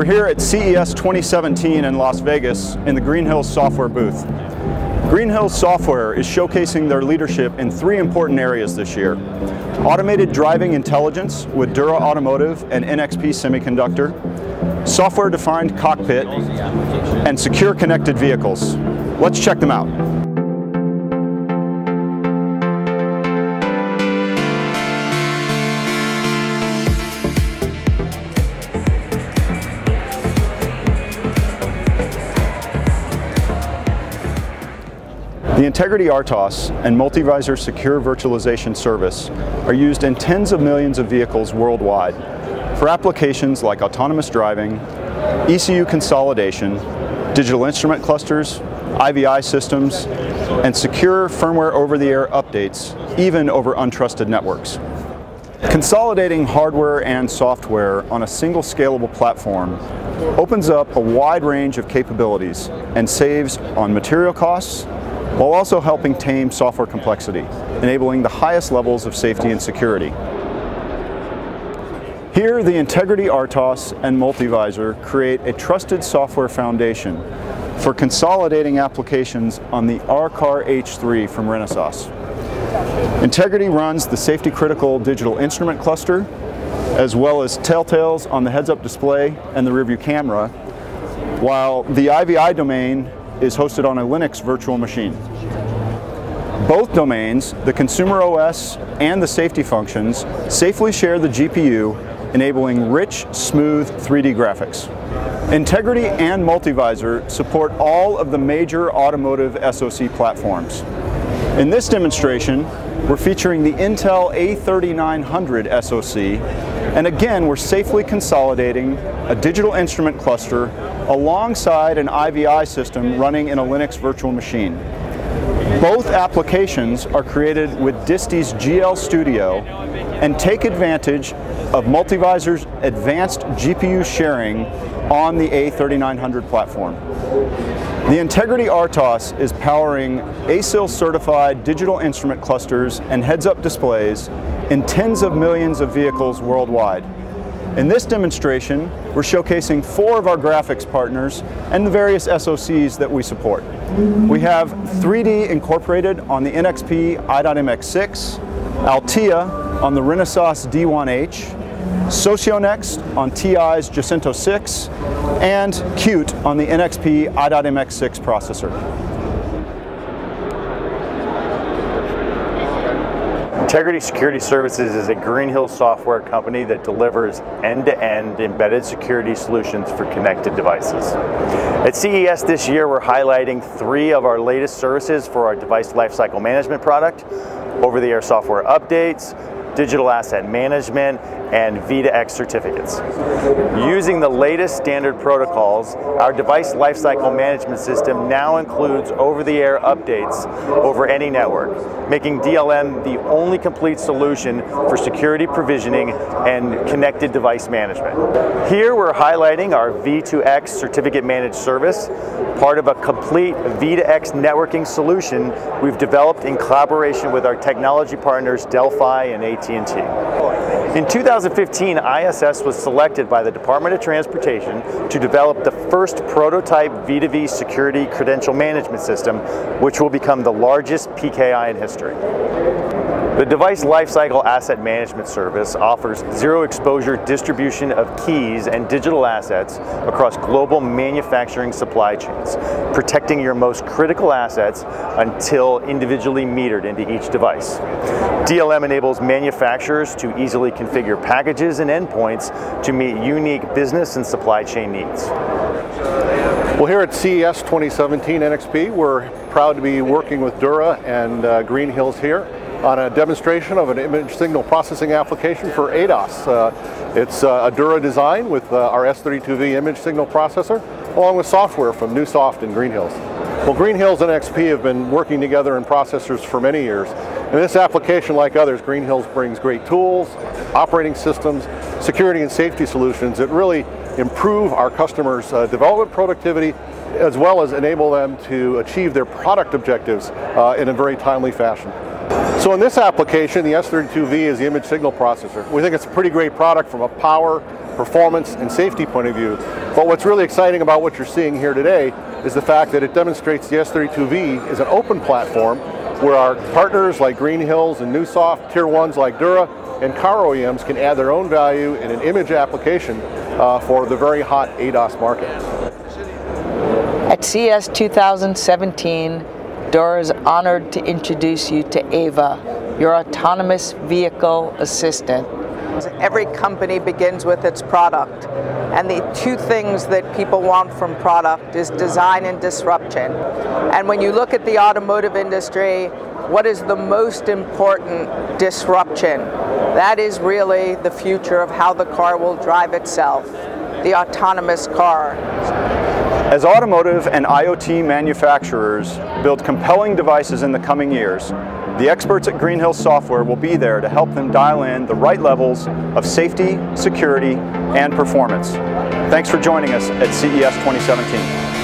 We're here at CES 2017 in Las Vegas in the Green Hills software booth. Green Hills Software is showcasing their leadership in three important areas this year. Automated driving intelligence with Dura Automotive and NXP Semiconductor, software-defined cockpit, and secure connected vehicles. Let's check them out. The Integrity RTOS and Multivisor Secure Virtualization Service are used in tens of millions of vehicles worldwide for applications like autonomous driving, ECU consolidation, digital instrument clusters, IVI systems, and secure firmware over-the-air updates, even over untrusted networks. Consolidating hardware and software on a single scalable platform opens up a wide range of capabilities and saves on material costs, while also helping tame software complexity, enabling the highest levels of safety and security. Here, the Integrity RTOS and Multivisor create a trusted software foundation for consolidating applications on the R-Car H3 from Renesas. Integrity runs the safety critical digital instrument cluster, as well as telltales on the heads-up display and the rearview camera, while the IVI domain is hosted on a Linux virtual machine. Both domains, the consumer OS and the safety functions, safely share the GPU, enabling rich, smooth 3D graphics. Integrity and Multivisor support all of the major automotive SoC platforms. In this demonstration, we're featuring the Intel A3900 SoC, and again, we're safely consolidating a digital instrument cluster alongside an IVI system running in a Linux virtual machine. Both applications are created with Disti's GL Studio and take advantage of Multivisor's advanced GPU sharing on the A3900 platform. The Integrity RTOS is powering ASIL certified digital instrument clusters and heads-up displays in tens of millions of vehicles worldwide. In this demonstration, we're showcasing four of our graphics partners and the various SoCs that we support. We have 3D incorporated on the NXP i.MX6, Altia on the Renesas D1H, Socionext on TI's Jacinto 6, and Qt on the NXP i.MX6 processor. Integrity Security Services is a Green Hills software company that delivers end-to-end -end embedded security solutions for connected devices. At CES this year, we're highlighting three of our latest services for our device lifecycle management product, over-the-air software updates, digital asset management, and V2X certificates. Using the latest standard protocols, our device lifecycle management system now includes over-the-air updates over any network, making DLM the only complete solution for security provisioning and connected device management. Here we're highlighting our V2X certificate managed service, part of a complete V2X networking solution we've developed in collaboration with our technology partners Delphi and AT&T. In 2015, ISS was selected by the Department of Transportation to develop the first prototype V2V security credential management system, which will become the largest PKI in history. The Device Lifecycle Asset Management Service offers zero exposure distribution of keys and digital assets across global manufacturing supply chains, protecting your most critical assets until individually metered into each device. DLM enables manufacturers to easily configure packages and endpoints to meet unique business and supply chain needs. Well, here at CES 2017 NXP, we're proud to be working with Dura and uh, Green Hills here on a demonstration of an image signal processing application for ADAS. Uh, it's uh, a Dura design with uh, our S32V image signal processor, along with software from Neusoft and Green Hills. Well, Green Hills and XP have been working together in processors for many years. In this application, like others, Green Hills brings great tools, operating systems, security and safety solutions that really improve our customers' uh, development productivity as well as enable them to achieve their product objectives uh, in a very timely fashion. So in this application, the S32V is the image signal processor. We think it's a pretty great product from a power, performance and safety point of view. But what's really exciting about what you're seeing here today is the fact that it demonstrates the S32V is an open platform where our partners like Green Hills and Neusoft, tier ones like Dura, and car OEMs can add their own value in an image application uh, for the very hot ADAS market. At CES 2017, Dura is honored to introduce you to Ava, your autonomous vehicle assistant. Every company begins with its product. And the two things that people want from product is design and disruption. And when you look at the automotive industry, what is the most important disruption? That is really the future of how the car will drive itself, the autonomous car. As automotive and IoT manufacturers build compelling devices in the coming years, the experts at Green Hills Software will be there to help them dial in the right levels of safety, security, and performance. Thanks for joining us at CES 2017.